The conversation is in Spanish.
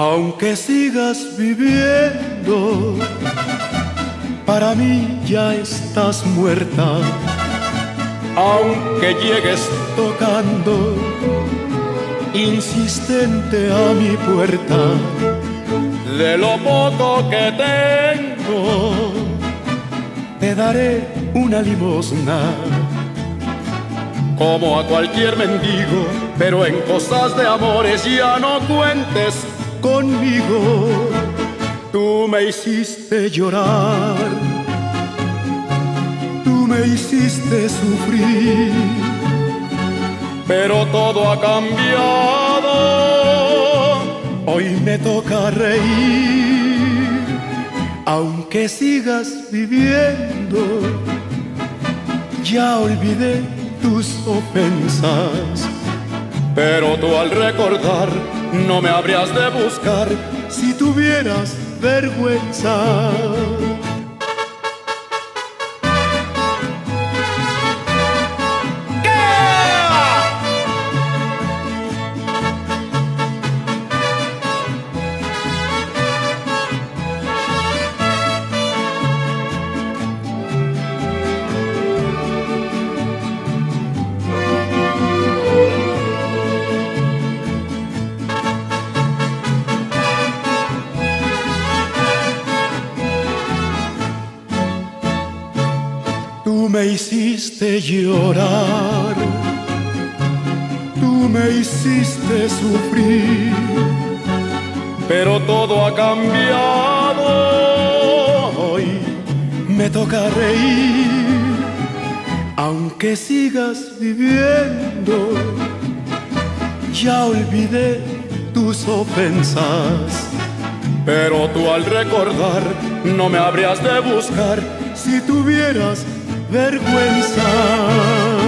Aunque sigas viviendo, para mí ya estás muerta. Aunque llegues tocando, insistente a mi puerta, de lo poco que tengo, te daré una limosna. Como a cualquier mendigo, pero en cosas de amores ya no cuentes conmigo. Tú me hiciste llorar, tú me hiciste sufrir, pero todo ha cambiado. Hoy me toca reír, aunque sigas viviendo. Ya olvidé tus ofensas, pero tú al recordar no me habrías de buscar si tuvieras vergüenza. Tú me hiciste llorar, tú me hiciste sufrir, pero todo ha cambiado. Hoy me toca reír, aunque sigas viviendo. Ya olvidé tus ofensas, pero tú al recordar no me habrías de buscar si tuvieras vergüenza.